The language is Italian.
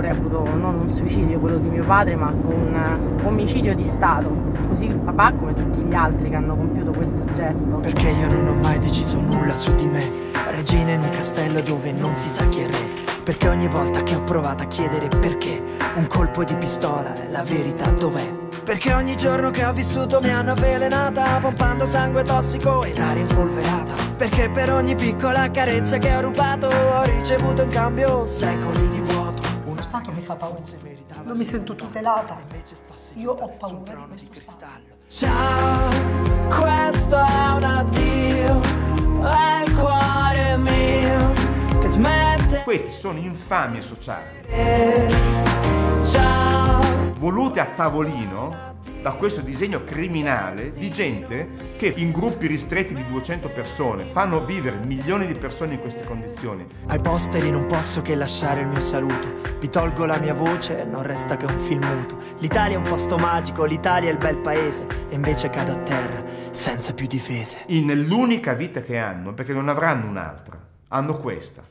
reputo non un suicidio quello di mio padre, ma un omicidio di Stato. Così il papà come tutti gli altri che hanno compiuto questo gesto. Perché io non ho mai deciso nulla su di me, regina in un castello dove non si sa chi è re. Perché ogni volta che ho provato a chiedere perché, un colpo di pistola la verità dov'è. Perché ogni giorno che ho vissuto mi hanno avvelenata Pompando sangue tossico ed aria impolverata Perché per ogni piccola carezza che ho rubato Ho ricevuto in cambio secoli di vuoto Stato mi fa paura. Non mi sento tutelata. Io ho paura di questo Stato. Ciao, questo è un addio È il cuore mio Che smette Questi sono infamie sociali. Ciao volute a tavolino da questo disegno criminale di gente che in gruppi ristretti di 200 persone fanno vivere milioni di persone in queste condizioni. Ai posteri non posso che lasciare il mio saluto. Vi tolgo la mia voce e non resta che un film muto. L'Italia è un posto magico, l'Italia è il bel paese. E invece cado a terra, senza più difese. In l'unica vita che hanno, perché non avranno un'altra, hanno questa.